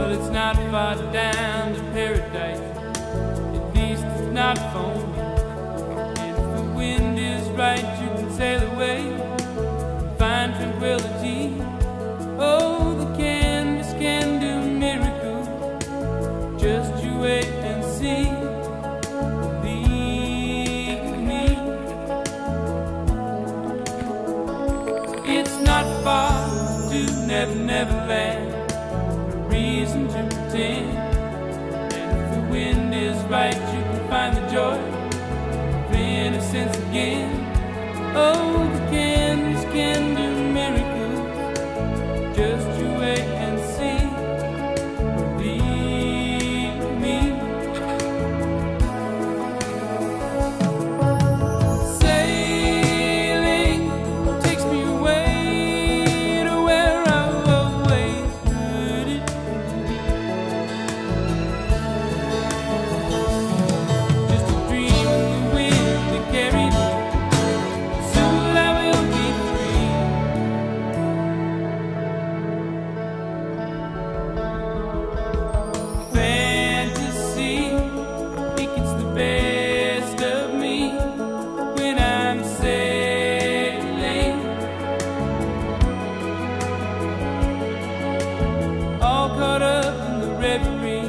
But it's not far down to paradise. At least it's not for me. If the wind is right, you can sail away. and Find tranquility. Oh, the canvas can do miracles. Just you wait and see. Believe me. It's not far to never, never land reason to pretend. And if the wind is right, you can find the joy of innocence again. Oh, the candles can do miracles. Just you wait. river